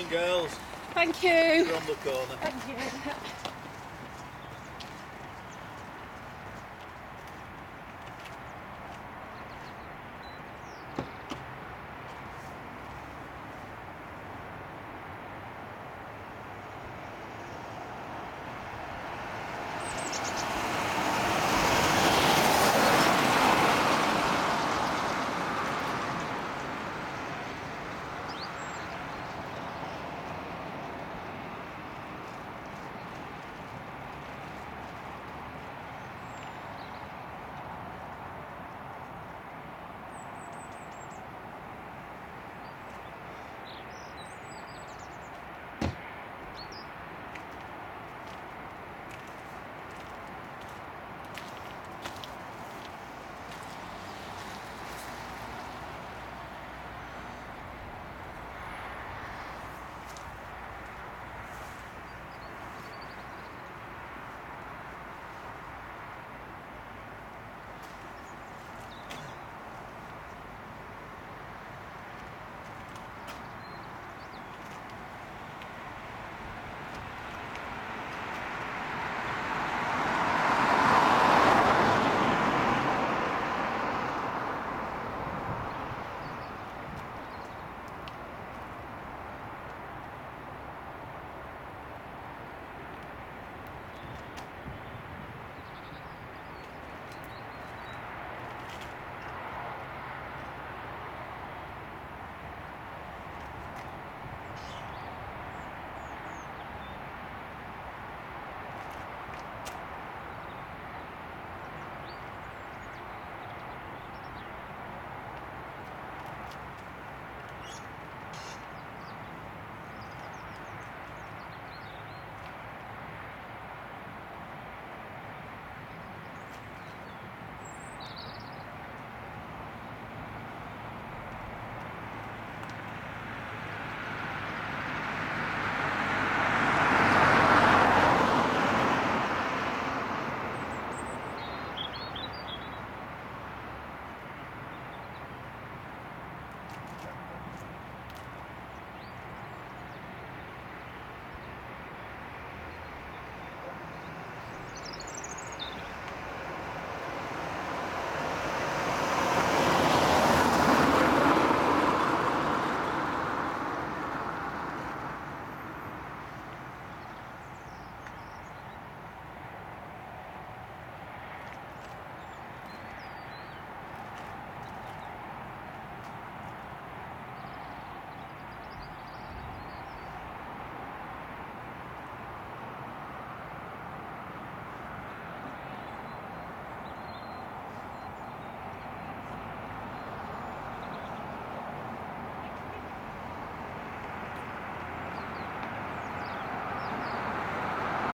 morning, girls. Thank you. You're on the corner. Thank you.